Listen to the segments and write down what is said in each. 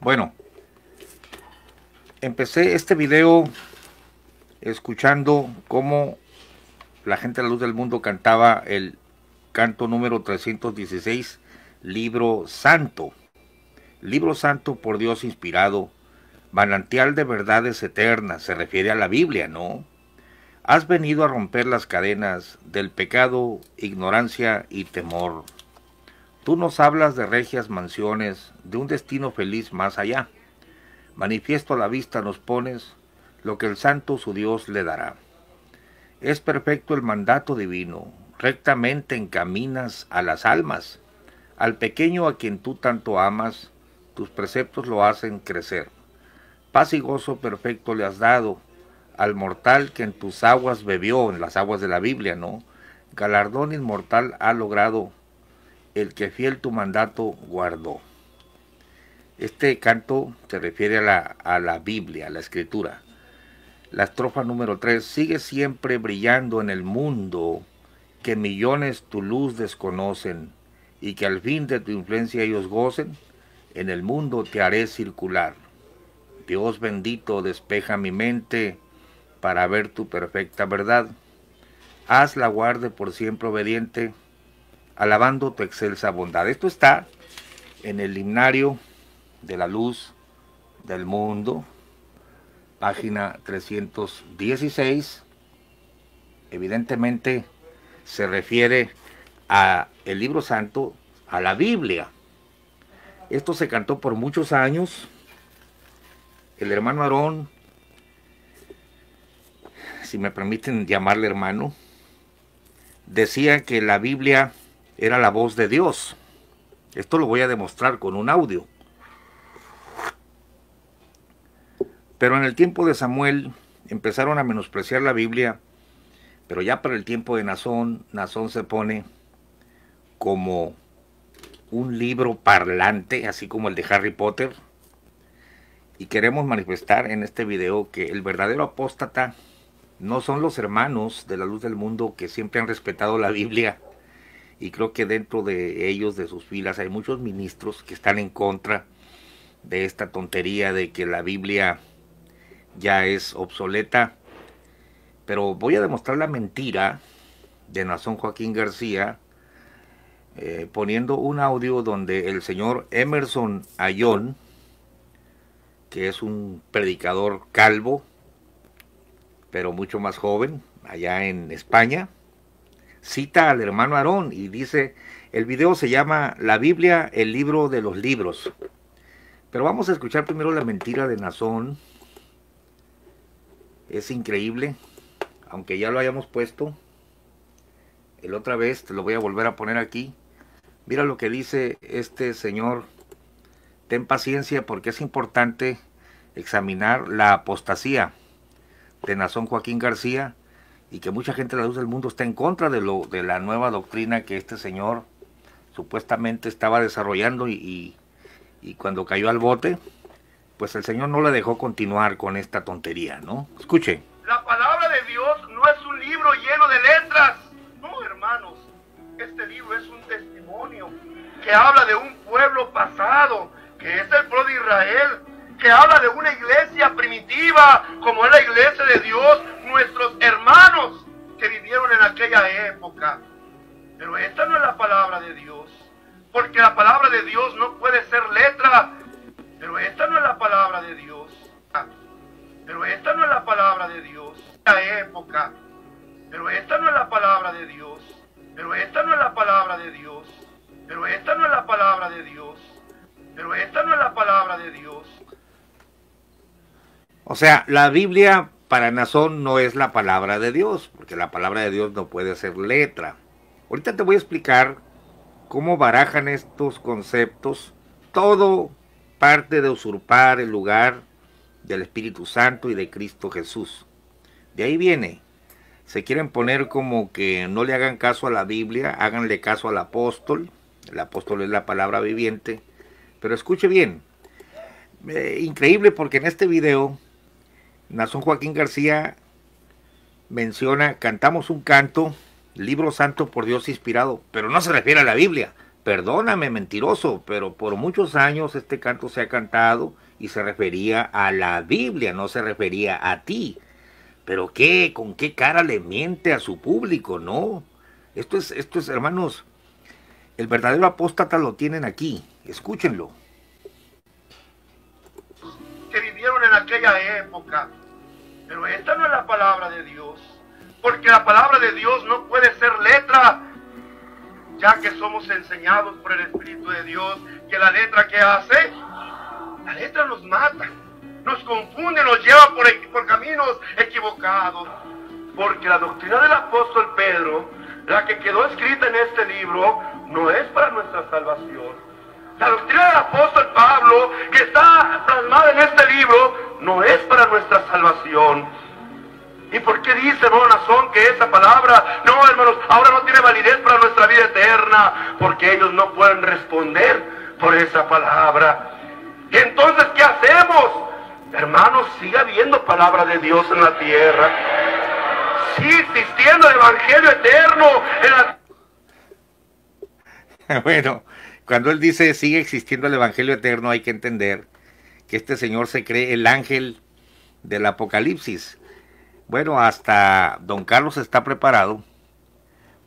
Bueno, empecé este video escuchando cómo la gente de la luz del mundo cantaba el canto número 316, libro santo. Libro santo por Dios inspirado, manantial de verdades eternas, se refiere a la Biblia, ¿no? Has venido a romper las cadenas del pecado, ignorancia y temor. Tú nos hablas de regias mansiones, de un destino feliz más allá. Manifiesto a la vista nos pones lo que el santo su Dios le dará. Es perfecto el mandato divino, rectamente encaminas a las almas. Al pequeño a quien tú tanto amas, tus preceptos lo hacen crecer. Paz y gozo perfecto le has dado al mortal que en tus aguas bebió, en las aguas de la Biblia, ¿no? Galardón inmortal ha logrado el que fiel tu mandato guardó. Este canto se refiere a la, a la Biblia, a la escritura. La estrofa número 3, sigue siempre brillando en el mundo, que millones tu luz desconocen, y que al fin de tu influencia ellos gocen, en el mundo te haré circular. Dios bendito, despeja mi mente para ver tu perfecta verdad. Haz la guarde por siempre obediente, alabando tu excelsa bondad. Esto está en el himnario de la luz del mundo, página 316. Evidentemente se refiere a el libro santo, a la Biblia. Esto se cantó por muchos años. El hermano Aarón, si me permiten llamarle hermano, decía que la Biblia era la voz de Dios. Esto lo voy a demostrar con un audio. Pero en el tiempo de Samuel empezaron a menospreciar la Biblia, pero ya para el tiempo de Nazón, Nazón se pone como un libro parlante, así como el de Harry Potter. Y queremos manifestar en este video que el verdadero apóstata no son los hermanos de la luz del mundo que siempre han respetado la Biblia y creo que dentro de ellos, de sus filas, hay muchos ministros que están en contra de esta tontería de que la Biblia ya es obsoleta. Pero voy a demostrar la mentira de Nazón Joaquín García eh, poniendo un audio donde el señor Emerson Ayón, que es un predicador calvo, pero mucho más joven, allá en España, cita al hermano Aarón y dice, el video se llama La Biblia, el libro de los libros. Pero vamos a escuchar primero la mentira de Nazón. Es increíble, aunque ya lo hayamos puesto. El otra vez, te lo voy a volver a poner aquí. Mira lo que dice este señor. Ten paciencia porque es importante examinar la apostasía de Nazón Joaquín García y que mucha gente de la luz del mundo está en contra de, lo, de la nueva doctrina que este señor supuestamente estaba desarrollando y, y, cuando cayó al bote, pues el señor no le dejó continuar con esta tontería, ¿no? Escuche. La palabra de Dios no es un libro lleno de letras, no hermanos, este libro es un testimonio que habla de un pueblo pasado, que es el pueblo de Israel, que habla de una iglesia primitiva, como es la iglesia de Dios, nuestros hermanos que vivieron en aquella época. Pero esta no es la palabra de Dios, porque la palabra de Dios no puede ser letra, pero esta no es la palabra de Dios. Pero esta no es la palabra de Dios. La época. Pero esta no es la palabra de Dios. Pero esta no es la palabra de Dios. Pero esta no es la palabra de Dios. Pero esta no es la palabra de Dios. O sea, la Biblia para Nazón no es la palabra de Dios, porque la palabra de Dios no puede ser letra. Ahorita te voy a explicar cómo barajan estos conceptos. Todo parte de usurpar el lugar del Espíritu Santo y de Cristo Jesús. De ahí viene. Se quieren poner como que no le hagan caso a la Biblia, háganle caso al apóstol. El apóstol es la palabra viviente. Pero escuche bien. Eh, increíble porque en este video Nazón Joaquín García menciona, cantamos un canto, libro santo por Dios inspirado, pero no se refiere a la Biblia. perdóname mentiroso, pero por muchos años este canto se ha cantado y se refería a la Biblia, no se refería a ti. Pero qué, con qué cara le miente a su público, ¿no? Esto es, esto es, hermanos, el verdadero apóstata lo tienen aquí. Escúchenlo. En aquella época. Pero esta no es la palabra de Dios. Porque la palabra de Dios no puede ser letra. Ya que somos enseñados por el Espíritu de Dios que la letra que hace, la letra nos mata, nos confunde, nos lleva por caminos equivocados. Porque la doctrina del apóstol Pedro, la que quedó escrita en este libro, no es para nuestra salvación. La doctrina del apóstol Pablo, que está plasmada en este libro, no es para nuestra salvación. ¿Y por qué dice, hermano Nazón, que esa palabra, no, hermanos, ahora no tiene validez para nuestra vida eterna? Porque ellos no pueden responder por esa palabra. ¿Y entonces qué hacemos? Hermanos, sigue habiendo palabra de Dios en la tierra. Sigue existiendo el Evangelio eterno en la bueno, cuando él dice sigue existiendo el Evangelio eterno, hay que entender que este señor se cree el ángel del Apocalipsis. Bueno, hasta don Carlos está preparado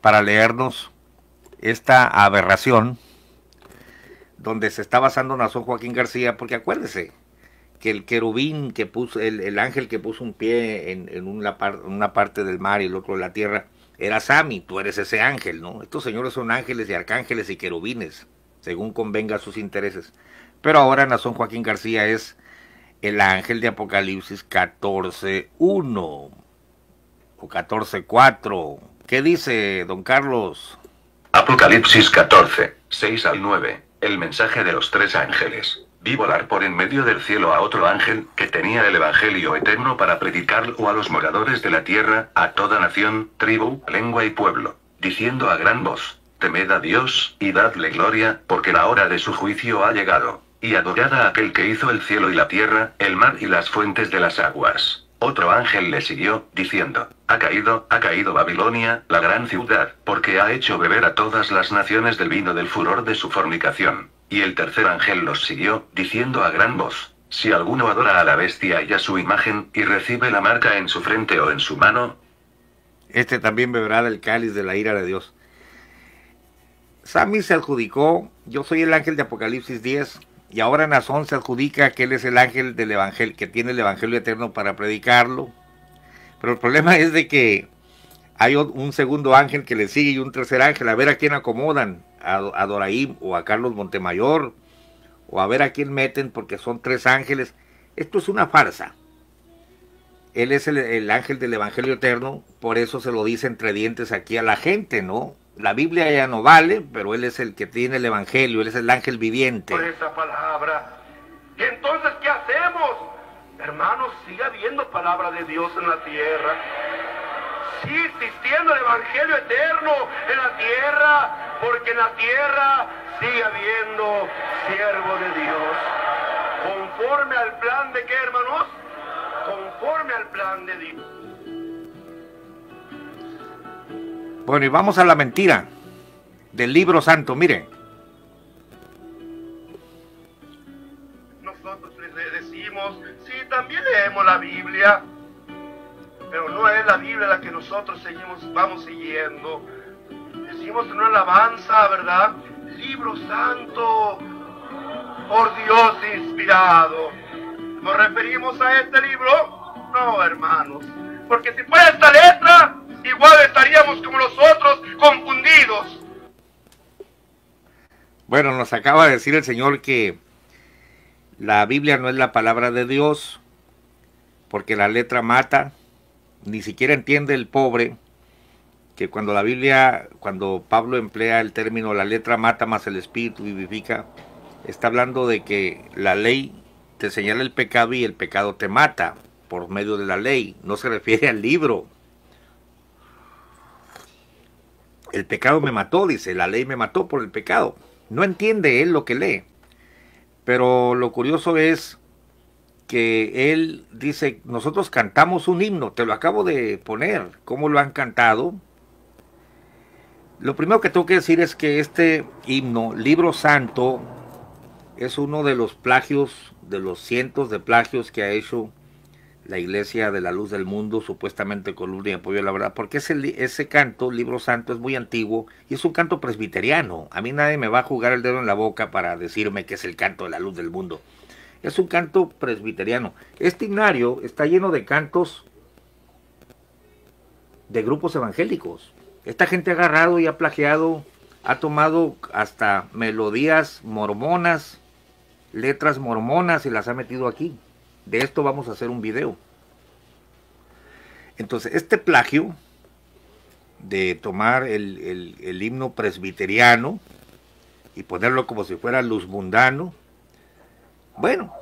para leernos esta aberración donde se está basando Nazón Joaquín García, porque acuérdese que el querubín que puso, el, ángel que puso un pie en, una, parte del mar y el otro de la tierra, era Sami, tú eres ese ángel, ¿no? Estos señores son ángeles y arcángeles y querubines, según convenga sus intereses. Pero ahora Nazón Joaquín García es el ángel de Apocalipsis 14.1 o 14.4. ¿Qué dice don Carlos? Apocalipsis 14, 6 al 9, el mensaje de los tres ángeles. Vi volar por en medio del cielo a otro ángel, que tenía el Evangelio eterno para predicarlo a los moradores de la tierra, a toda nación, tribu, lengua y pueblo, diciendo a gran voz, Temed a Dios, y dadle gloria, porque la hora de su juicio ha llegado, y adorad a aquel que hizo el cielo y la tierra, el mar y las fuentes de las aguas. Otro ángel le siguió, diciendo, Ha caído, ha caído Babilonia, la gran ciudad, porque ha hecho beber a todas las naciones del vino del furor de su fornicación. Y el tercer ángel los siguió, diciendo a gran voz, Si alguno adora a la bestia y a su imagen, y recibe la marca en su frente o en su mano, este también beberá del cáliz de la ira de Dios. Sami se adjudicó, yo soy el ángel de Apocalipsis 10, y ahora Nazón se adjudica que él es el ángel del evangelio, que tiene el evangelio eterno para predicarlo. Pero el problema es de que hay un segundo ángel que le sigue y un tercer ángel, a ver a quién acomodan a, Doraim o a Carlos Montemayor o a ver a quién meten porque son tres ángeles. Esto es una farsa. Él es el, ángel del Evangelio Eterno, por eso se lo dice entre dientes aquí a la gente, ¿no? La Biblia ya no vale, pero él es el que tiene el Evangelio, él es el ángel viviente. Por esa palabra. ¿Y entonces qué hacemos? Hermanos, sigue habiendo palabra de Dios en la tierra. Sigue existiendo el Evangelio eterno en la tierra porque en la tierra sigue habiendo siervo de Dios. Conforme al plan de qué, hermanos? Conforme al plan de Dios. Bueno, y vamos a la mentira del libro santo, miren. Nosotros le decimos, sí, también leemos la Biblia, pero no es la Biblia la que nosotros seguimos, vamos siguiendo decimos en una alabanza, ¿verdad? Libro santo, por Dios inspirado. ¿Nos referimos a este libro? No, hermanos. Porque si fuera esta letra, igual estaríamos como nosotros, confundidos. Bueno, nos acaba de decir el Señor que la Biblia no es la palabra de Dios, porque la letra mata, ni siquiera entiende el pobre que cuando la Biblia, cuando Pablo emplea el término la letra mata más el espíritu vivifica, está hablando de que la ley te señala el pecado y el pecado te mata por medio de la ley, no se refiere al libro. El pecado me mató, dice, la ley me mató por el pecado. No entiende él lo que lee. Pero lo curioso es que él dice, nosotros cantamos un himno, te lo acabo de poner, cómo lo han cantado, Lo primero que tengo que decir es que este himno, libro santo, es uno de los plagios, de los cientos de plagios que ha hecho la Iglesia de la Luz del Mundo, supuestamente con y apoyo la verdad, porque ese, ese canto, libro santo, es muy antiguo y es un canto presbiteriano. A mí nadie me va a jugar el dedo en la boca para decirme que es el canto de la Luz del Mundo. Es un canto presbiteriano. Este himnario está lleno de cantos de grupos evangélicos. Esta gente ha agarrado y ha plagiado, ha tomado hasta melodías mormonas, letras mormonas y las ha metido aquí. De esto vamos a hacer un video. Entonces, este plagio de tomar el, el himno presbiteriano y ponerlo como si fuera luz mundano, bueno,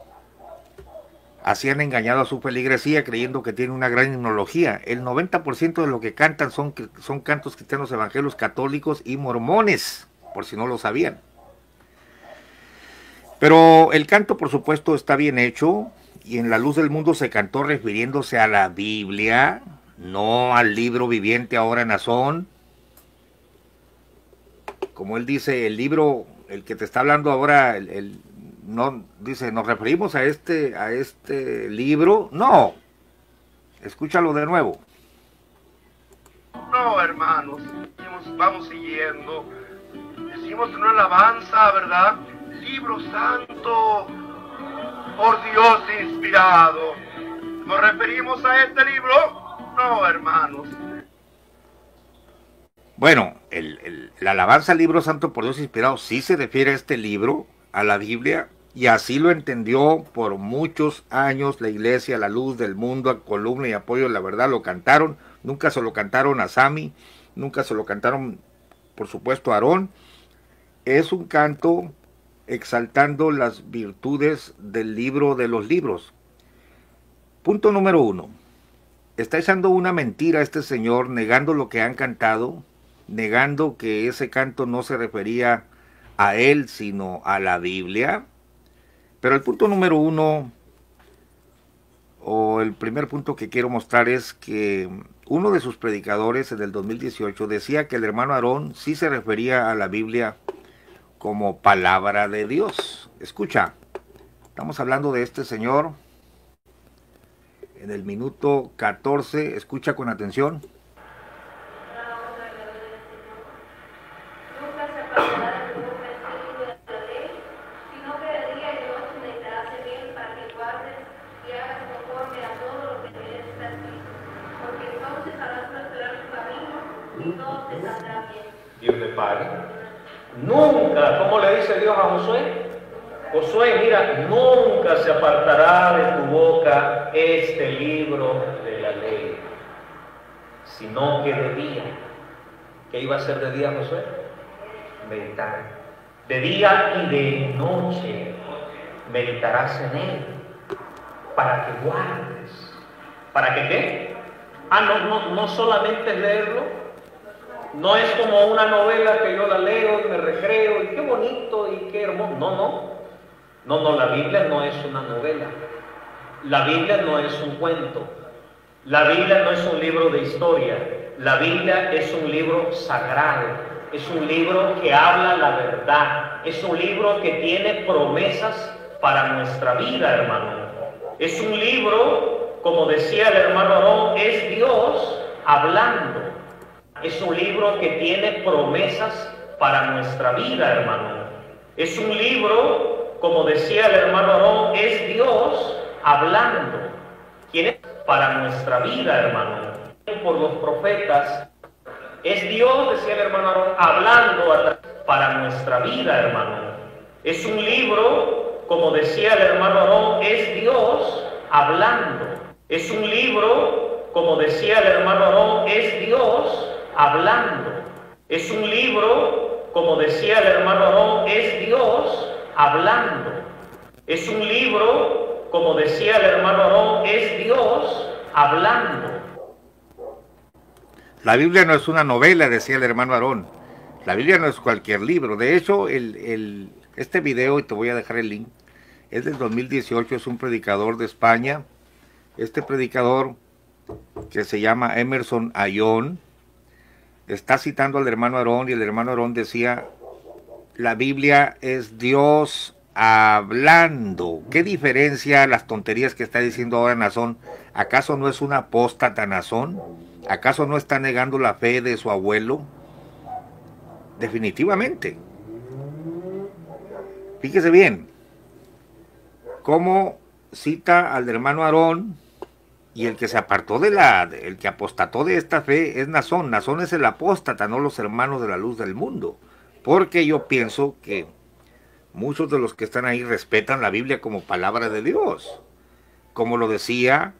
así han engañado a su feligresía creyendo que tiene una gran himnología. El 90% de lo que cantan son, son cantos cristianos evangelios católicos y mormones, por si no lo sabían. Pero el canto, por supuesto, está bien hecho y en la luz del mundo se cantó refiriéndose a la Biblia, no al libro viviente ahora en Azón. Como él dice, el libro, el que te está hablando ahora, el, no dice, nos referimos a este, a este libro. No, escúchalo de nuevo. No, hermanos, vamos siguiendo. Decimos una alabanza, ¿verdad? Libro santo, por Dios inspirado. ¿Nos referimos a este libro? No, hermanos. Bueno, la alabanza al libro santo por Dios inspirado sí se refiere a este libro, a la Biblia, y así lo entendió por muchos años la iglesia, la luz del mundo, a columna y apoyo, la verdad lo cantaron, nunca se lo cantaron a Sami, nunca se lo cantaron, por supuesto, a Aarón. Es un canto exaltando las virtudes del libro de los libros. Punto número uno. Está echando una mentira este señor, negando lo que han cantado, negando que ese canto no se refería a él, sino a la Biblia. Pero el punto número uno, o el primer punto que quiero mostrar es que uno de sus predicadores en el 2018 decía que el hermano Aarón sí se refería a la Biblia como palabra de Dios. Escucha, estamos hablando de este señor en el minuto 14, escucha con atención. Dios le pague. Nunca, como le dice Dios a Josué, Josué, mira, nunca se apartará de tu boca este libro de la ley, sino que de día. ¿Qué iba a ser de día Josué? Meditar. De día y de noche meditarás en él, para que guardes. ¿Para que qué? Ah, no, no, no solamente leerlo, no es como una novela que yo la leo y me recreo y qué bonito y qué hermoso. No, no. No, no, la Biblia no es una novela. La Biblia no es un cuento. La Biblia no es un libro de historia. La Biblia es un libro sagrado. Es un libro que habla la verdad. Es un libro que tiene promesas para nuestra vida, hermano. Es un libro, como decía el hermano Aarón, es Dios hablando. Es un libro que tiene promesas para nuestra vida, hermano. Es un libro, como decía el hermano Aarón, es Dios hablando. ¿Quién es? Para nuestra vida, hermano. Por los profetas. Es Dios, decía el hermano Aarón, hablando para nuestra vida, hermano. Es un libro, como decía el hermano Aarón, es Dios hablando. Es un libro, como decía el hermano Aarón, es Dios hablando. Es un libro, como decía el hermano Aarón, es Dios hablando. Es un libro, como decía el hermano Aarón, es Dios hablando. La Biblia no es una novela, decía el hermano Aarón. La Biblia no es cualquier libro. De hecho, el, este video, y te voy a dejar el link, es del 2018, es un predicador de España. Este predicador, que se llama Emerson Ayón, está citando al hermano Aarón y el hermano Aarón decía, la Biblia es Dios hablando. ¿Qué diferencia las tonterías que está diciendo ahora Nazón? ¿Acaso no es una apóstata Nazón? ¿Acaso no está negando la fe de su abuelo? Definitivamente. Fíjese bien, cómo cita al hermano Aarón y el que se apartó de la, el que apostató de esta fe es Nazón. Nazón es el apóstata, no los hermanos de la luz del mundo. Porque yo pienso que muchos de los que están ahí respetan la Biblia como palabra de Dios, como lo decía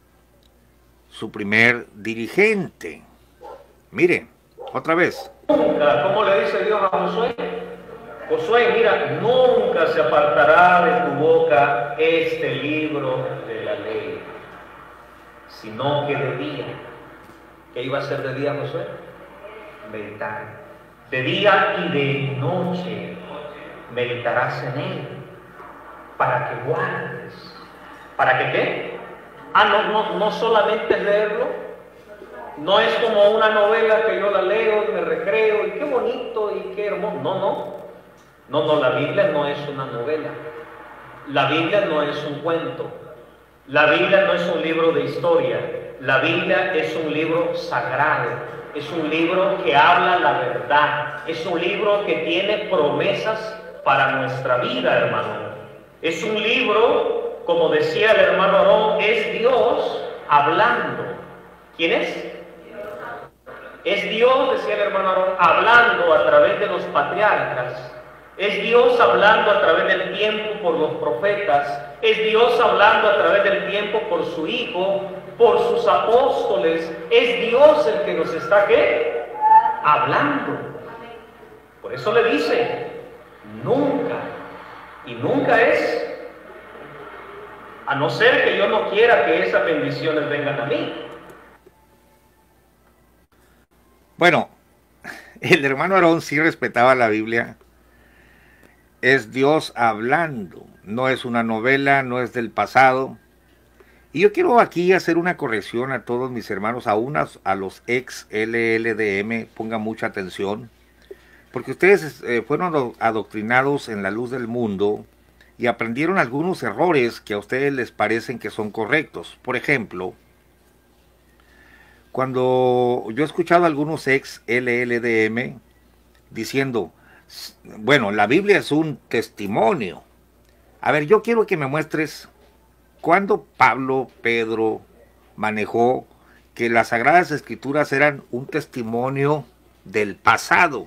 su primer dirigente. Mire, otra vez. Como le dice Dios a Josué, Josué, mira, nunca se apartará de tu boca este libro sino que de día. ¿Qué iba a ser de día, Josué? Meditar. De día y de noche meditarás en él, para que guardes. ¿Para que qué? Ah, no, no, no solamente leerlo, no es como una novela que yo la leo y me recreo y qué bonito y qué hermoso. No, no. No, no, la Biblia no es una novela. La Biblia no es un cuento. La Biblia no es un libro de historia. La Biblia es un libro sagrado. Es un libro que habla la verdad. Es un libro que tiene promesas para nuestra vida, hermano. Es un libro, como decía el hermano Aarón, es Dios hablando. ¿Quién es? Es Dios, decía el hermano Aarón, hablando a través de los patriarcas. Es Dios hablando a través del tiempo por los profetas. Es Dios hablando a través del tiempo por su Hijo, por sus apóstoles. Es Dios el que nos está ¿qué? hablando. Por eso le dice, Nunca. Y nunca es. A no ser que yo no quiera que esas bendiciones vengan a mí. Bueno, el hermano Aarón sí respetaba la Biblia. Es Dios hablando, no es una novela, no es del pasado. Y yo quiero aquí hacer una corrección a todos mis hermanos, a unas, a los ex LLDM, pongan mucha atención porque ustedes eh, fueron adoctrinados en la luz del mundo y aprendieron algunos errores que a ustedes les parecen que son correctos. Por ejemplo, cuando yo he escuchado a algunos ex LLDM diciendo, bueno, la Biblia es un testimonio. A ver, yo quiero que me muestres cuándo Pablo, Pedro manejó que las sagradas escrituras eran un testimonio del pasado.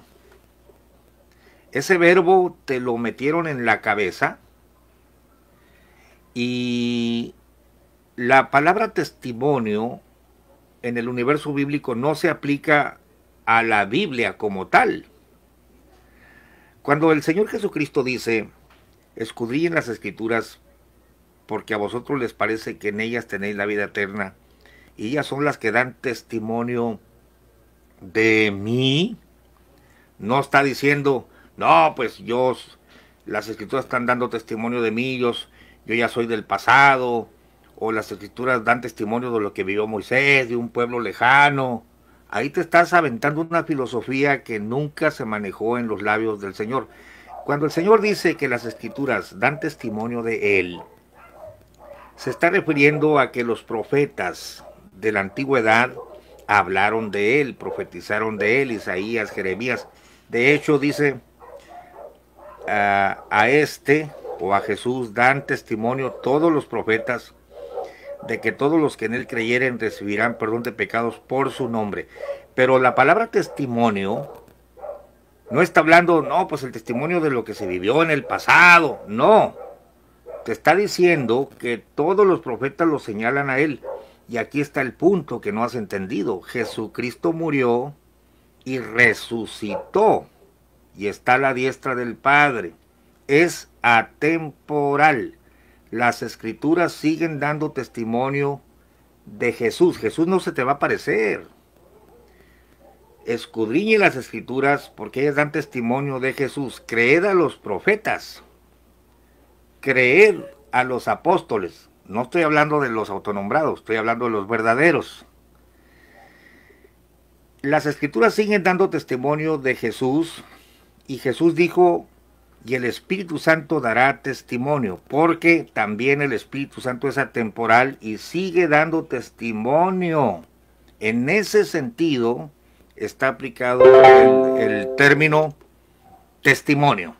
Ese verbo te lo metieron en la cabeza y la palabra testimonio en el universo bíblico no se aplica a la Biblia como tal. Cuando el Señor Jesucristo dice, escudrillen las escrituras porque a vosotros les parece que en ellas tenéis la vida eterna, y ellas son las que dan testimonio de mí, no está diciendo, no, pues yo, las escrituras están dando testimonio de mí, yo, ya soy del pasado, o las escrituras dan testimonio de lo que vivió Moisés, de un pueblo lejano. Ahí te estás aventando una filosofía que nunca se manejó en los labios del Señor. Cuando el Señor dice que las escrituras dan testimonio de Él, se está refiriendo a que los profetas de la antigüedad hablaron de Él, profetizaron de Él, Isaías, Jeremías. De hecho, dice a, este o a Jesús dan testimonio todos los profetas de que todos los que en él creyeren recibirán perdón de pecados por su nombre. Pero la palabra testimonio no está hablando, no, pues el testimonio de lo que se vivió en el pasado, no. Te está diciendo que todos los profetas lo señalan a él. Y aquí está el punto que no has entendido. Jesucristo murió y resucitó y está a la diestra del Padre. Es atemporal. Las escrituras siguen dando testimonio de Jesús. Jesús no se te va a aparecer. Escudriñe las escrituras porque ellas dan testimonio de Jesús. Creed a los profetas. Creed a los apóstoles. No estoy hablando de los autonombrados, estoy hablando de los verdaderos. las escrituras siguen dando testimonio de Jesús y Jesús dijo, y el Espíritu Santo dará testimonio, porque también el Espíritu Santo es atemporal y sigue dando testimonio. En ese sentido está aplicado el, término testimonio.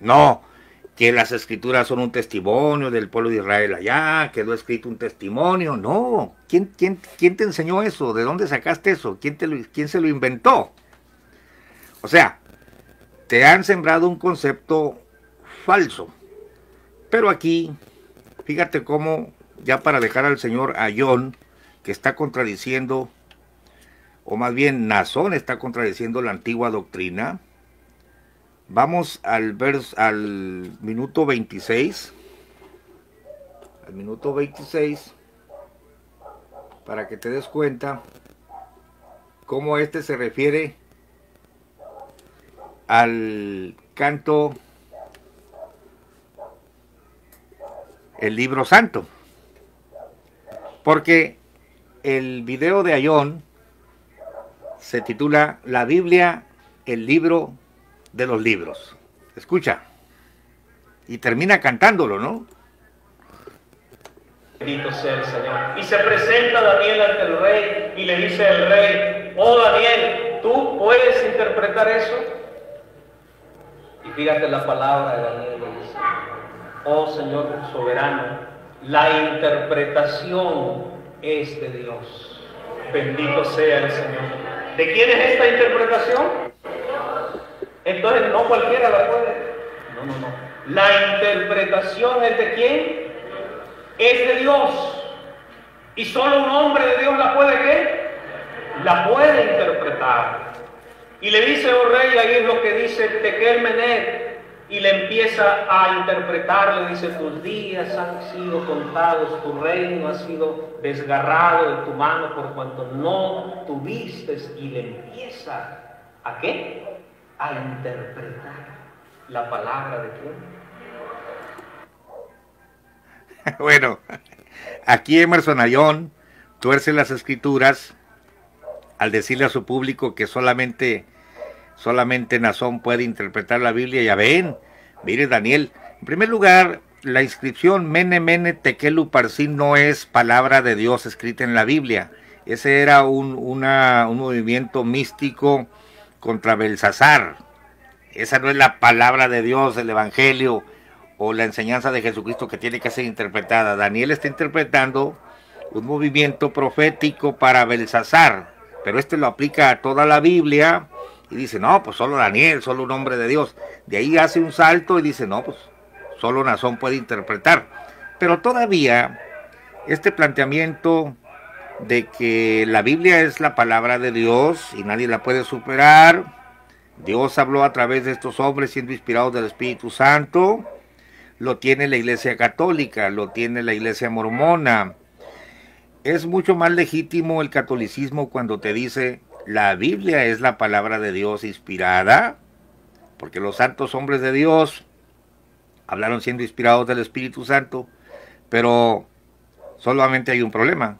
No, que las escrituras son un testimonio del pueblo de Israel allá, quedó escrito un testimonio. No, ¿quién, quién, quién te enseñó eso? ¿De dónde sacaste eso? ¿Quién, te ¿Quién se lo inventó? O sea, te han sembrado un concepto falso. Pero aquí, fíjate cómo, ya para dejar al señor Ayón, que está contradiciendo, o más bien Nazón está contradiciendo la antigua doctrina, Vamos al al minuto 26. Al minuto 26 para que te des cuenta cómo este se refiere al canto el libro santo. Porque el video de Ayón se titula La Biblia, el libro de los libros. Escucha. Y termina cantándolo, ¿no? Bendito sea el Señor. Y se presenta Daniel ante el rey y le dice al rey, oh Daniel, ¿tú puedes interpretar eso? Y fíjate la palabra de Daniel, dice, oh Señor soberano, la interpretación es de Dios. Bendito sea el Señor. ¿De quién es esta interpretación? Entonces no cualquiera la puede. No, no, no. La interpretación es de quién? Es de Dios. Y solo un hombre de Dios la puede qué? La puede interpretar. Y le dice, oh rey, ahí es lo que dice Tequel Menet, y le empieza a interpretar, le dice, tus días han sido contados, tu reino ha sido desgarrado de tu mano por cuanto no tuviste, y le empieza a qué? a interpretar la palabra de quién. bueno, aquí Emerson Ayón tuerce las escrituras al decirle a su público que solamente, solamente Nazón puede interpretar la Biblia. Ya ven, mire Daniel, en primer lugar, la inscripción Mene Mene Tekelu Parsin no es palabra de Dios escrita en la Biblia. Ese era un, una, un movimiento místico contra Belsasar. Esa no es la palabra de Dios, el Evangelio o la enseñanza de Jesucristo que tiene que ser interpretada. Daniel está interpretando un movimiento profético para Belsasar, pero este lo aplica a toda la Biblia y dice, no, pues solo Daniel, solo un hombre de Dios. De ahí hace un salto y dice, no, pues solo Nazón puede interpretar. Pero todavía este planteamiento de que la Biblia es la palabra de Dios y nadie la puede superar. Dios habló a través de estos hombres siendo inspirados del Espíritu Santo. Lo tiene la Iglesia Católica, lo tiene la Iglesia Mormona. Es mucho más legítimo el catolicismo cuando te dice la Biblia es la palabra de Dios inspirada, porque los santos hombres de Dios hablaron siendo inspirados del Espíritu Santo, pero solamente hay un problema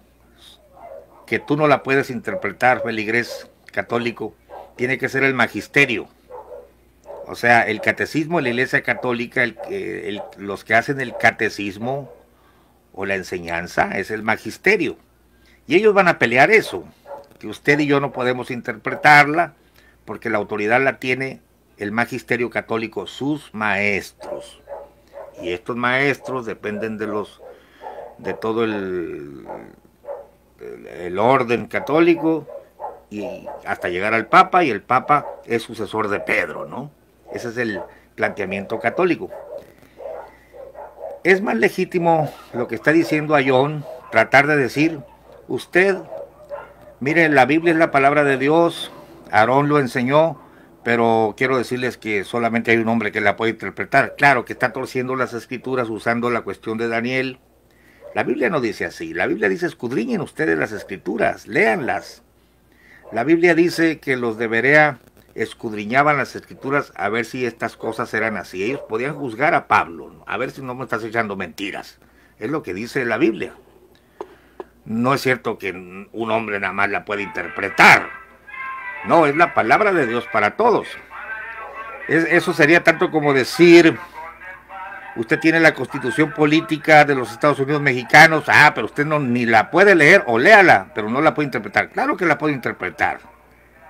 que tú no la puedes interpretar, feligrés católico, tiene que ser el magisterio. O sea, el catecismo la Iglesia Católica, los que hacen el catecismo o la enseñanza, es el magisterio. Y ellos van a pelear eso, que usted y yo no podemos interpretarla, porque la autoridad la tiene el magisterio católico, sus maestros. Y estos maestros dependen de los de todo el el orden católico y hasta llegar al Papa y el Papa es sucesor de Pedro, ¿no? Ese es el planteamiento católico. Es más legítimo lo que está diciendo Ayón, tratar de decir, usted, mire, la Biblia es la palabra de Dios, Aarón lo enseñó, pero quiero decirles que solamente hay un hombre que la puede interpretar. Claro que está torciendo las escrituras usando la cuestión de Daniel, la Biblia no dice así. La Biblia dice escudriñen ustedes las escrituras, léanlas. La Biblia dice que los de Berea escudriñaban las escrituras a ver si estas cosas eran así. Ellos podían juzgar a Pablo, a ver si no me estás echando mentiras. Es lo que dice la Biblia. No es cierto que un hombre nada más la puede interpretar. No, es la palabra de Dios para todos. eso sería tanto como decir, usted tiene la constitución política de los Estados Unidos mexicanos, ah, pero usted no ni la puede leer o léala, pero no la puede interpretar. Claro que la puede interpretar.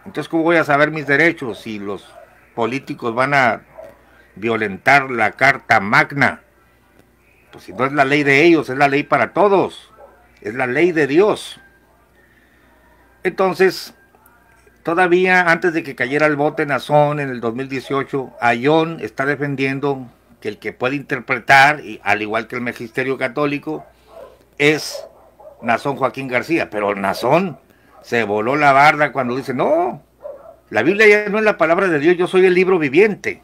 Entonces, ¿cómo voy a saber mis derechos si los políticos van a violentar la Carta Magna? Pues si no es la ley de ellos, es la ley para todos. Es la ley de Dios. Entonces, todavía antes de que cayera el bote Nazón en el 2018, Ayón está defendiendo que el que puede interpretar, y, al igual que el magisterio católico, es Nazón Joaquín García. Pero Nazón se voló la barda cuando dice, no, la Biblia ya no es la palabra de Dios, yo soy el libro viviente.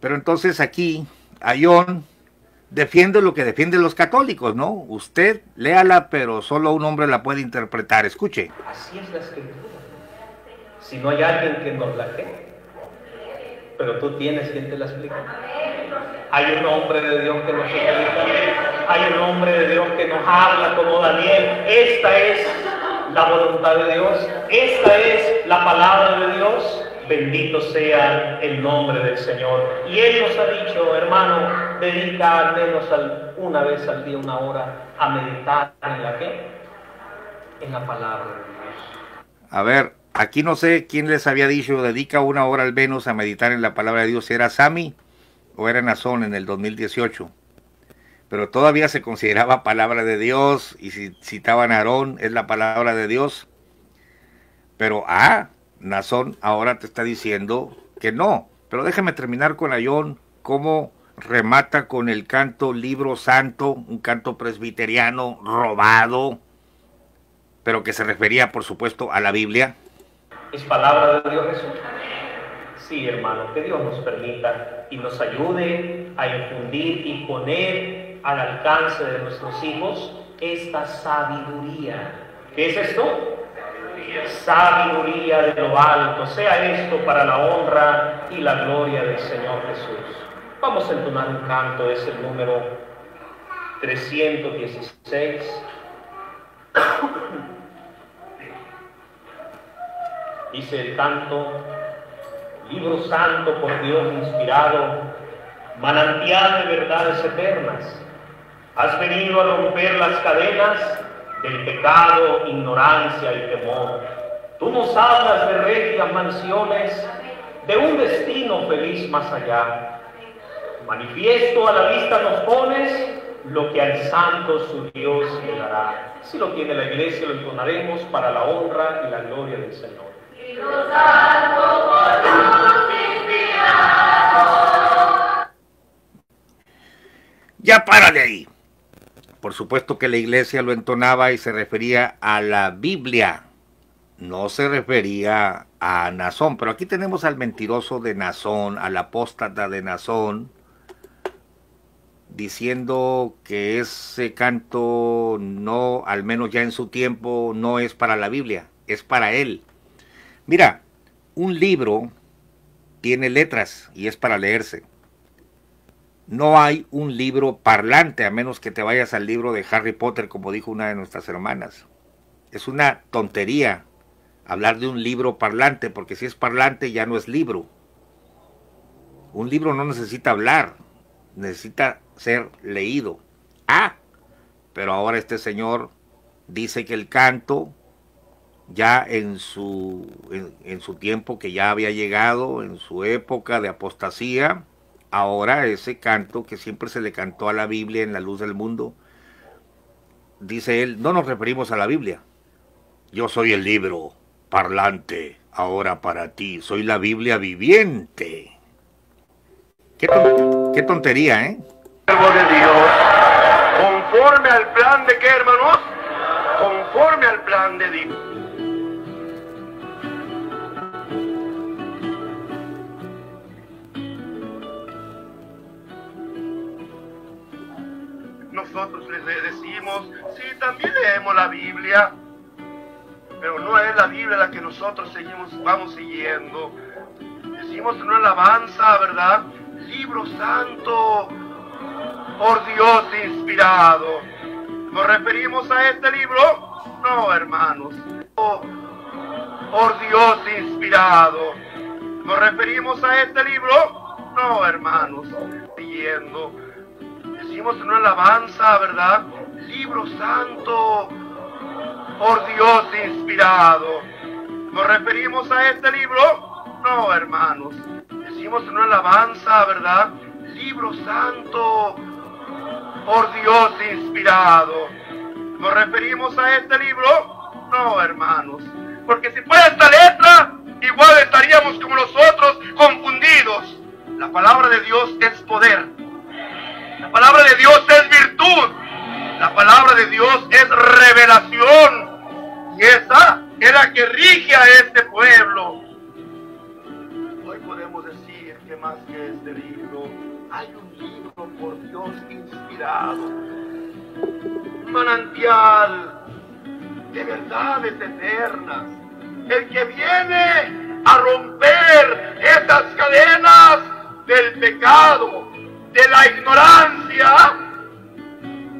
Pero entonces aquí, Ayón defiende lo que defienden los católicos, ¿no? Usted léala, pero solo un hombre la puede interpretar. Escuche. Así es la escritura. Si no hay alguien que nos la cree, pero tú tienes quien te la explica. Hay un hombre de Dios que nos explica. Hay un hombre de Dios que nos habla como Daniel. Esta es la voluntad de Dios. Esta es la palabra de Dios. Bendito sea el nombre del Señor. Y Él nos ha dicho, hermano, dedica al menos una vez al día, una hora, a meditar en la qué? En la palabra de Dios. A ver, aquí no sé quién les había dicho, dedica una hora al menos a meditar en la palabra de Dios. ¿Era Sami o era Nazón en el 2018? Pero todavía se consideraba palabra de Dios y si citaban a Aarón, es la palabra de Dios. Pero, ah, Nazón ahora te está diciendo que no. Pero déjame terminar con Ayón, cómo remata con el canto libro santo, un canto presbiteriano robado, pero que se refería, por supuesto, a la Biblia. ¿Es palabra de Dios eso? Sí, hermano, que Dios nos permita y nos ayude a infundir y poner al alcance de nuestros hijos esta sabiduría. ¿Qué es esto? Sabiduría de lo alto. Sea esto para la honra y la gloria del Señor Jesús. Vamos a entonar un canto, es el número 316. Dice el canto, libro santo por Dios inspirado, manantial de verdades eternas. Has venido a romper las cadenas del pecado, ignorancia y temor. Tú nos hablas de regias mansiones, de un destino feliz más allá. Manifiesto a la vista nos pones lo que al santo su Dios le dará. Si lo tiene la iglesia, lo entonaremos para la honra y la gloria del Señor. Ya para de ahí. Por supuesto que la iglesia lo entonaba y se refería a la Biblia, no se refería a Nazón, pero aquí tenemos al mentiroso de Nazón, al apóstata de Nazón, diciendo que ese canto no, al menos ya en su tiempo, no es para la Biblia, es para él. Mira, un libro tiene letras y es para leerse no hay un libro parlante, a menos que te vayas al libro de Harry Potter, como dijo una de nuestras hermanas. Es una tontería hablar de un libro parlante, porque si es parlante ya no es libro. Un libro no necesita hablar, necesita ser leído. Ah, pero ahora este señor dice que el canto ya en su, en, su tiempo que ya había llegado, en su época de apostasía, ahora ese canto que siempre se le cantó a la Biblia en la luz del mundo, dice él, no nos referimos a la Biblia. Yo soy el libro parlante ahora para ti, soy la Biblia viviente. Qué, tontería, ¿eh? de Dios, conforme al plan de qué, hermanos? Conforme al plan de Dios. Nosotros les decimos, sí, también leemos la Biblia, pero no es la Biblia la que nosotros seguimos, vamos siguiendo. Decimos una alabanza, ¿verdad? Libro santo, por Dios inspirado. ¿Nos referimos a este libro? No, hermanos. por Dios inspirado. ¿Nos referimos a este libro? No, hermanos, siguiendo. Decimos una alabanza, ¿verdad? Libro santo, por Dios inspirado. ¿Nos referimos a este libro? No, hermanos. Decimos una alabanza, ¿verdad? Libro santo, por Dios inspirado. ¿Nos referimos a este libro? No, hermanos. Porque si fuera esta letra, igual estaríamos como nosotros confundidos. La palabra de Dios es poder. La palabra de Dios es virtud. La palabra de Dios es revelación. Y esa es la que rige a este pueblo. Hoy podemos decir que más que este libro, hay un libro por Dios inspirado. Un manantial de verdades eternas. El que viene a romper estas cadenas del pecado, de la ignorancia.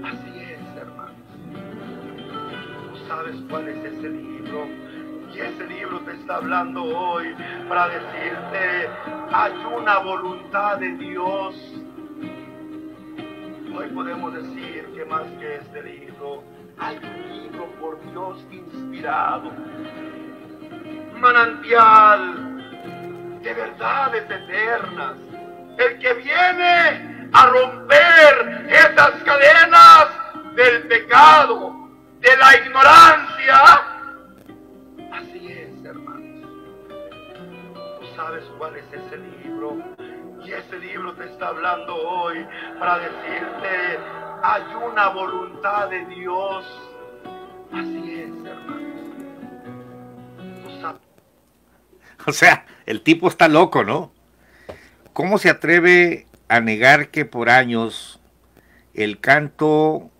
Así es, hermanos. Tú sabes cuál es ese libro. Y ese libro te está hablando hoy para decirte, hay una voluntad de Dios. Hoy podemos decir que más que este libro, hay un libro por Dios inspirado. Manantial de verdades eternas. El que viene a romper esas cadenas del pecado, de la ignorancia. Así es, hermanos. Tú sabes cuál es ese libro. Y ese libro te está hablando hoy para decirte, hay una voluntad de Dios. Así es, hermanos. O sea, el tipo está loco, ¿no? ¿Cómo se atreve a negar que por años el canto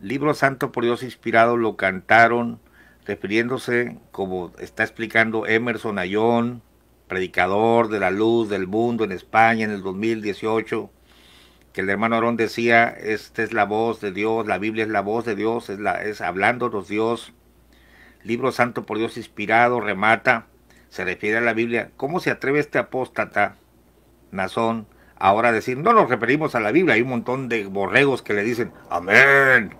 Libro Santo por Dios inspirado lo cantaron refiriéndose, como está explicando Emerson Ayón, predicador de la luz del mundo en España en el 2018, que el hermano Aarón decía, esta es la voz de Dios, la Biblia es la voz de Dios, es, la, es hablándonos Dios. Libro Santo por Dios inspirado, remata, se refiere a la Biblia. ¿Cómo se atreve este apóstata, Nazón, ahora decir, no nos referimos a la Biblia? Hay un montón de borregos que le dicen, amén.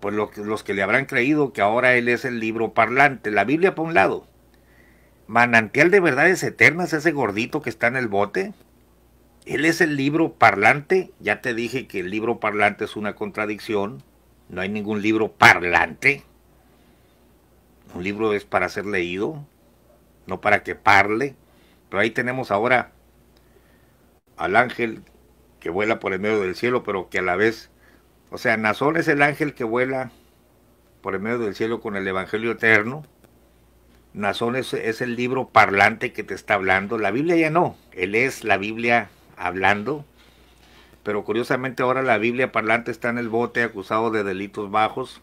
Pues los que le habrán creído que ahora él es el libro parlante, la Biblia por un lado. Manantial de verdades eternas, ese gordito que está en el bote. Él es el libro parlante. Ya te dije que el libro parlante es una contradicción. No hay ningún libro parlante. Un libro es para ser leído, no para que parle. Pero ahí tenemos ahora al ángel que vuela por el medio del cielo, pero que a la vez, o sea, Nazón es el ángel que vuela por el medio del cielo con el Evangelio eterno. Nazón es, es, el libro parlante que te está hablando. La Biblia ya no, él es la Biblia hablando. Pero curiosamente ahora la Biblia parlante está en el bote acusado de delitos bajos.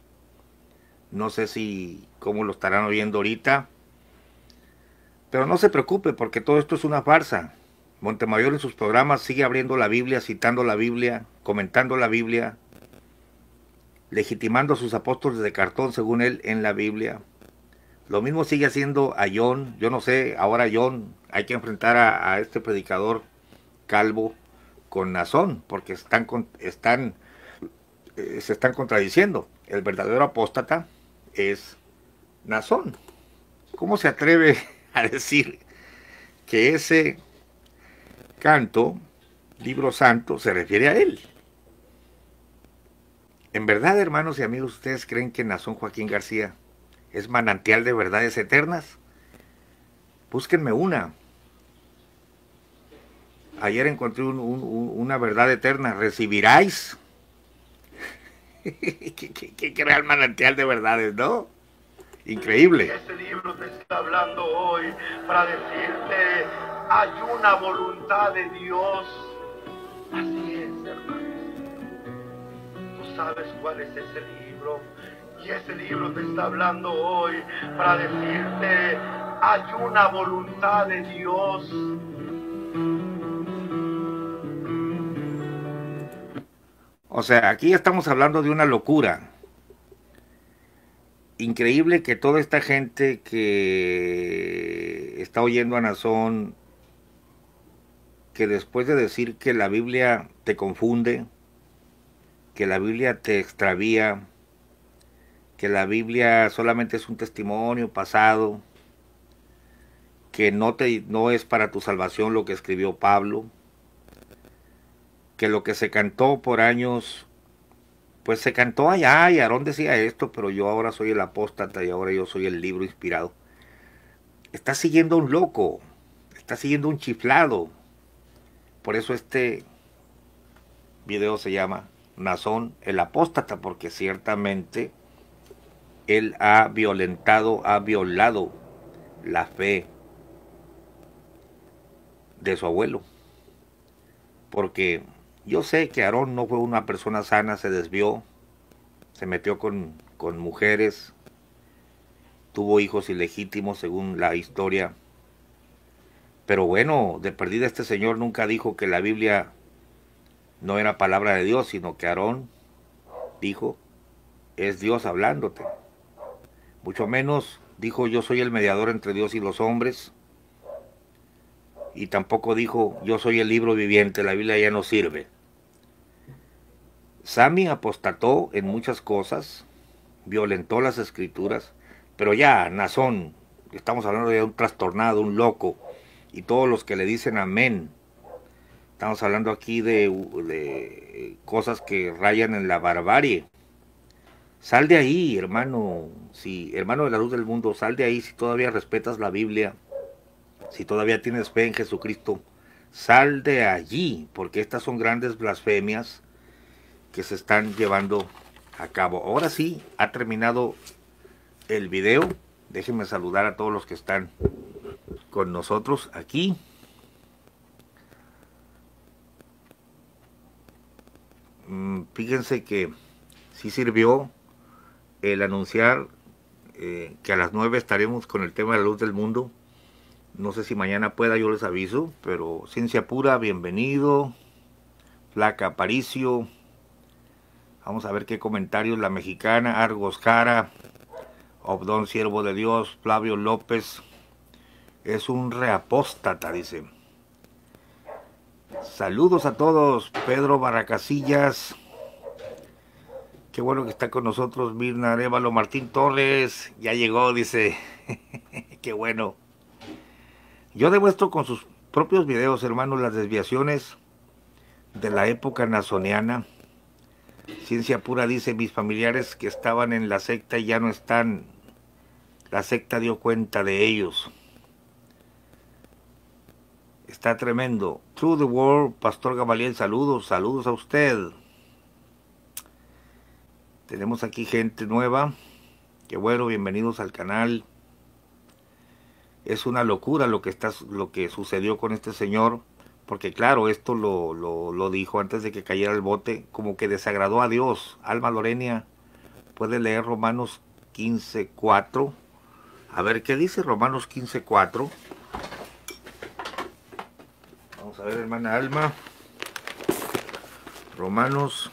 No sé si cómo lo estarán oyendo ahorita. Pero no se preocupe porque todo esto es una farsa. Montemayor en sus programas sigue abriendo la Biblia, citando la Biblia, comentando la Biblia, legitimando a sus apóstoles de cartón según él en la Biblia. Lo mismo sigue haciendo a John. Yo no sé, ahora John hay que enfrentar a, este predicador calvo con Nazón, porque están, están, eh, se están contradiciendo. El verdadero apóstata es Nazón. ¿Cómo se atreve a decir que ese canto, libro santo, se refiere a él? En verdad, hermanos y amigos, ¿ustedes creen que Nazón Joaquín García es manantial de verdades eternas? Búsquenme una. Ayer encontré un, un, una verdad eterna. ¿Recibiráis? ¿Qué, qué, qué, qué real manantial de verdades, ¿no? Increíble. Este libro te está hablando hoy para decirte, hay una voluntad de Dios. Así es, hermanos. Tú sabes cuál es ese libro. Y ese libro te está hablando hoy para decirte, hay una voluntad de Dios. O sea, aquí estamos hablando de una locura. increíble que toda esta gente que está oyendo a Nazón, que después de decir que la Biblia te confunde, que la Biblia te extravía, que la Biblia solamente es un testimonio pasado, que no, te, no es para tu salvación lo que escribió Pablo, que lo que se cantó por años, pues se cantó allá y Aarón decía esto, pero yo ahora soy el apóstata y ahora yo soy el libro inspirado. Está siguiendo un loco, está siguiendo un chiflado. Por eso este video se llama Nazón el apóstata, porque ciertamente él ha violentado, ha violado la fe de su abuelo. Porque yo sé que Aarón no fue una persona sana, se desvió, se metió con, con mujeres, tuvo hijos ilegítimos según la historia. Pero bueno, de perdida este señor nunca dijo que la Biblia no era palabra de Dios, sino que Aarón dijo, es Dios hablándote. Mucho menos dijo, yo soy el mediador entre Dios y los hombres. Y tampoco dijo, yo soy el libro viviente, la Biblia ya no sirve. Sami apostató en muchas cosas, violentó las escrituras, pero ya, Nazón, estamos hablando de un trastornado, un loco, y todos los que le dicen amén, Estamos hablando aquí de, cosas que rayan en la barbarie. Sal de ahí, hermano. Si, hermano de la luz del mundo, sal de ahí si todavía respetas la Biblia, si todavía tienes fe en Jesucristo. Sal de allí, porque estas son grandes blasfemias que se están llevando a cabo. Ahora sí, ha terminado el video. Déjenme saludar a todos los que están con nosotros aquí. Mm, fíjense que sí sirvió el anunciar eh, que a las 9 estaremos con el tema de la luz del mundo. No sé si mañana pueda, yo les aviso, pero Ciencia Pura, bienvenido. Flaca Aparicio. Vamos a ver qué comentarios. La mexicana, Argos Cara, Obdón Siervo de Dios, Flavio López. Es un reapóstata, dice. Saludos a todos, Pedro Barracasillas. Qué bueno que está con nosotros Mirna Arevalo, Martín Torres. Ya llegó, dice. Qué bueno. Yo demuestro con sus propios videos, hermanos, las desviaciones de la época nazoniana. Ciencia pura dice, mis familiares que estaban en la secta ya no están. La secta dio cuenta de ellos. Está tremendo. True the World, Pastor Gamaliel, saludos, saludos a usted. Tenemos aquí gente nueva. Qué bueno, bienvenidos al canal. Es una locura lo que, está, lo que sucedió con este señor. Porque claro, esto lo, lo, lo dijo antes de que cayera el bote. Como que desagradó a Dios. Alma Lorenia puede leer Romanos 15.4. A ver, ¿qué dice Romanos 15.4? A ver, hermana Alma. Romanos.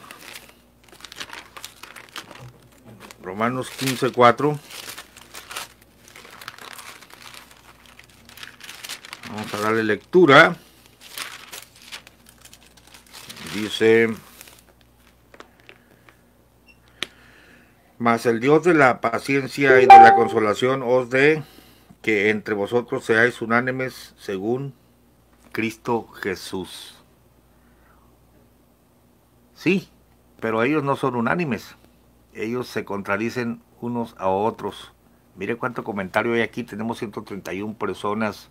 Romanos 15.4. Vamos a darle lectura. Dice, mas el Dios de la paciencia y de la consolación os dé que entre vosotros seáis unánimes según Cristo Jesús. Sí, pero ellos no son unánimes. Ellos se contradicen unos a otros. Mire cuánto comentario hay aquí. Tenemos 131 personas.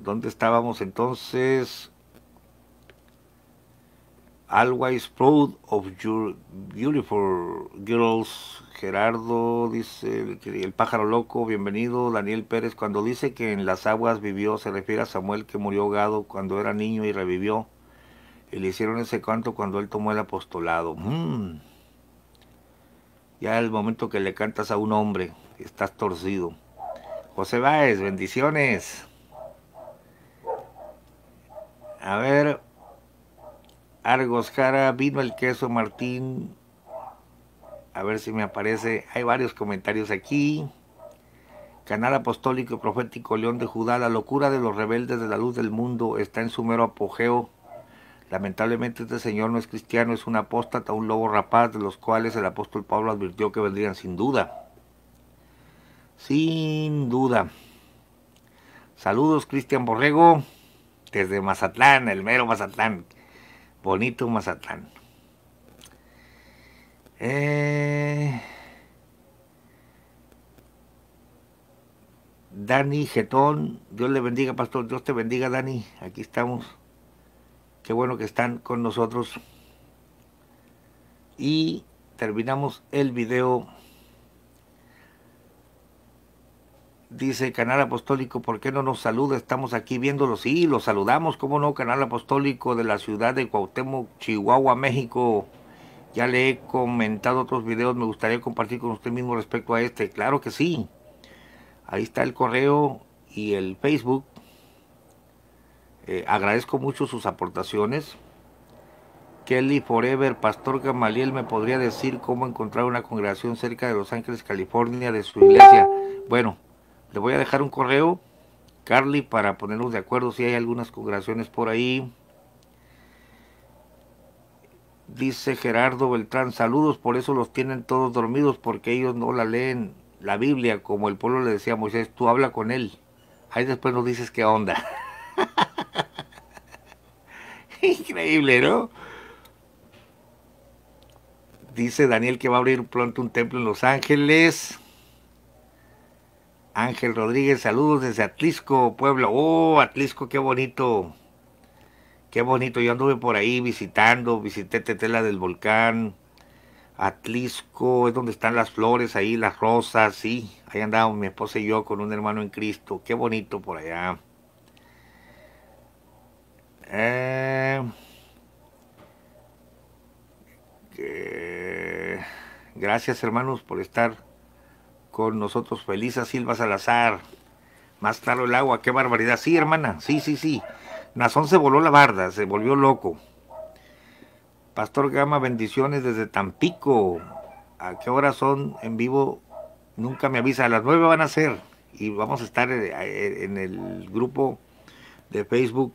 ¿Dónde estábamos entonces? Always proud of your beautiful girls. Gerardo dice, el pájaro loco, bienvenido. Daniel Pérez, cuando dice que en las aguas vivió, se refiere a Samuel que murió ahogado cuando era niño y revivió. Y le hicieron ese canto cuando él tomó el apostolado. Mm. Ya el momento que le cantas a un hombre, estás torcido. José Báez, bendiciones. A ver, Argos Cara, vino el queso Martín A ver si me aparece. Hay varios comentarios aquí. Canal Apostólico y Profético León de Judá. La locura de los rebeldes de la luz del mundo está en su mero apogeo. Lamentablemente este señor no es cristiano, es un apóstata, un lobo rapaz, de los cuales el apóstol Pablo advirtió que vendrían sin duda. Sin duda. Saludos, Cristian Borrego, desde Mazatlán, el mero Mazatlán. Bonito Mazatlán. Eh... Dani Getón, Dios le bendiga, pastor, Dios te bendiga, Dani, aquí estamos. Qué bueno que están con nosotros. Y terminamos el video. Dice Canal Apostólico, ¿por qué no nos saluda? Estamos aquí viéndolo. Sí, los saludamos, ¿cómo no? Canal Apostólico de la ciudad de Cuauhtémoc, Chihuahua, México. Ya le he comentado otros videos, me gustaría compartir con usted mismo respecto a este. Claro que sí. Ahí está el correo y el Facebook eh, agradezco mucho sus aportaciones. Kelly Forever, Pastor Gamaliel, ¿me podría decir cómo encontrar una congregación cerca de Los Ángeles, California, de su iglesia? Bueno, le voy a dejar un correo, Carly, para ponernos de acuerdo si hay algunas congregaciones por ahí. Dice Gerardo Beltrán, saludos, por eso los tienen todos dormidos, porque ellos no la leen la Biblia, como el pueblo le decía a Moisés, tú habla con él. Ahí después nos dices qué onda. Increíble, ¿no? Dice Daniel que va a abrir pronto un templo en Los Ángeles. Ángel Rodríguez, saludos desde Atlisco, Puebla. Oh, Atlisco, qué bonito. Qué bonito. Yo anduve por ahí visitando, visité Tetela del Volcán. Atlisco, es donde están las flores, ahí las rosas, sí. Ahí andábamos mi esposa y yo con un hermano en Cristo. Qué bonito por allá. Eh, gracias hermanos por estar con nosotros. Felisa Silva Salazar. Más claro el agua, qué barbaridad. Sí, hermana, sí, sí, sí. Nazón se voló la barda, se volvió loco. Pastor Gama, bendiciones desde Tampico. ¿A qué hora son en vivo? Nunca me avisa. A las nueve van a ser. Y vamos a estar eh, en el grupo de Facebook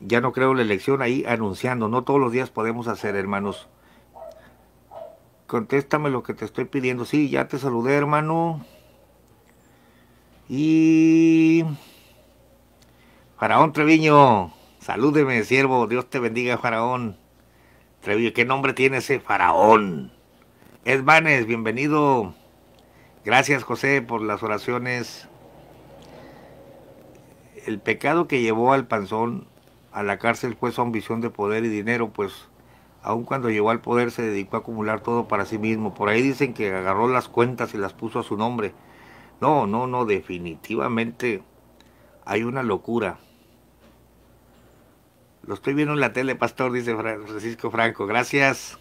ya no creo la elección ahí anunciando. No todos los días podemos hacer, hermanos. Contéstame lo que te estoy pidiendo. Sí, ya te saludé, hermano. Y... Faraón Treviño, salúdeme, siervo. Dios te bendiga, Faraón. Treviño, ¿qué nombre tiene ese Faraón? Esvanes, bienvenido. Gracias, José, por las oraciones. El pecado que llevó al panzón a la cárcel fue su ambición de poder y dinero, pues aun cuando llegó al poder se dedicó a acumular todo para sí mismo. Por ahí dicen que agarró las cuentas y las puso a su nombre. No, no, no, definitivamente hay una locura. Lo estoy viendo en la tele, pastor, dice Francisco Franco. Gracias.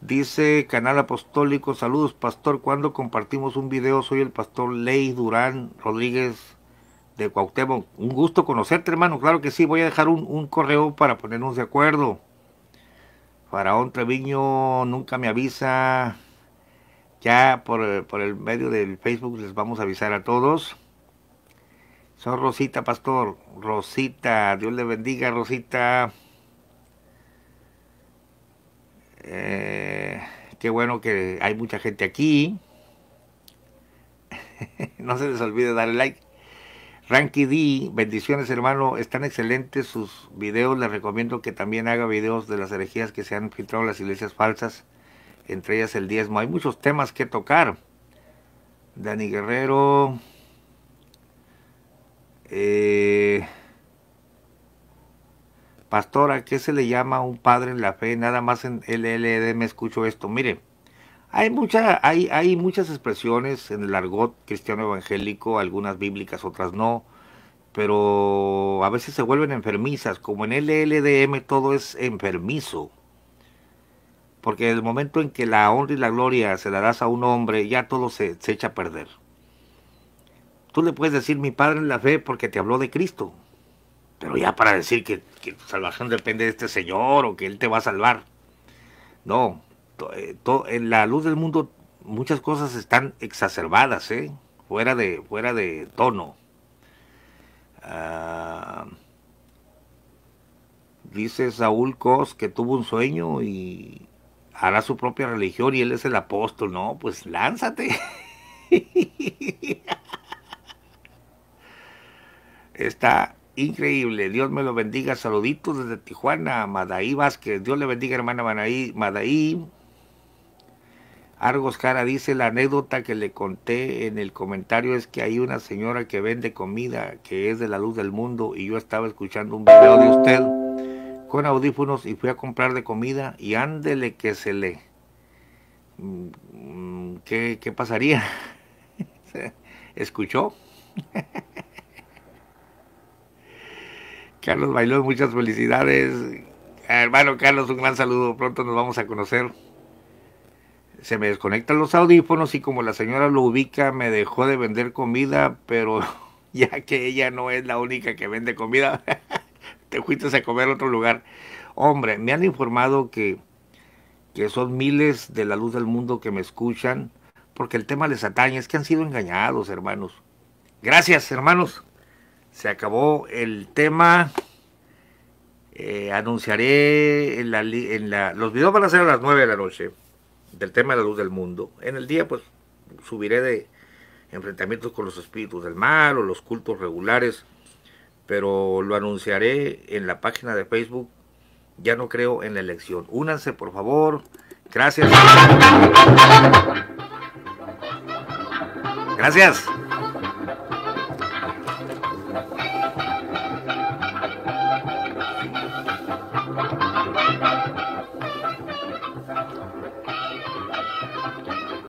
Dice Canal Apostólico, saludos pastor, cuando compartimos un video soy el pastor Ley Durán Rodríguez de Cuauhtémoc. Un gusto conocerte, hermano. Claro que sí, voy a dejar un, correo para ponernos de acuerdo. Faraón Treviño nunca me avisa. Ya por, por, el medio del Facebook les vamos a avisar a todos. Soy Rosita, pastor. Rosita, Dios le bendiga, Rosita. Eh, qué bueno que hay mucha gente aquí. no se les olvide darle like. Ranky D, bendiciones hermano, están excelentes sus videos, les recomiendo que también haga videos de las herejías que se han filtrado en las iglesias falsas, entre ellas el diezmo. Hay muchos temas que tocar. Dani Guerrero. Eh, pastora, ¿qué se le llama a un padre en la fe? Nada más en LLD me escucho esto. Mire, hay, mucha, hay, hay muchas expresiones en el argot cristiano evangélico, algunas bíblicas, otras no, pero a veces se vuelven enfermizas, como en LLDM todo es enfermizo, porque el momento en que la honra y la gloria se la das a un hombre, ya todo se, echa a perder. Tú le puedes decir mi padre en la fe porque te habló de Cristo, pero ya para decir que, que tu salvación depende de este Señor o que Él te va a salvar. No, eh, en la luz del mundo muchas cosas están exacerbadas, ¿eh? fuera, de, fuera de tono. Ah, dice Saúl Cos que tuvo un sueño y hará su propia religión y él es el apóstol. No, pues lánzate. Está increíble. Dios me lo bendiga. Saluditos desde Tijuana. Madaí Vázquez. Dios le bendiga, hermana Madaí. Madaí. Argos Cara dice la anécdota que le conté en el comentario es que hay una señora que vende comida que es de la luz del mundo y yo estaba escuchando un video de usted con audífonos y fui a comprar de comida y ándele que se le... Mm, ¿Qué, qué pasaría? ¿Escuchó? Carlos Bailón, muchas felicidades. Hermano Carlos, un gran saludo. Pronto nos vamos a conocer. Se me desconectan los audífonos y como la señora lo ubica, me dejó de vender comida, pero ya que ella no es la única que vende comida, te fuiste a comer a otro lugar. Hombre, me han informado que, que son miles de la luz del mundo que me escuchan, porque el tema les atañe, es que han sido engañados, hermanos. Gracias, hermanos se acabó el tema. Eh, anunciaré en la, en la, los videos van a ser a las 9 de la noche del tema de la luz del mundo. En el día pues subiré de enfrentamientos con los espíritus del mal o los cultos regulares, pero lo anunciaré en la página de Facebook. Ya no creo en la elección. Únanse por favor. Gracias. Gracias.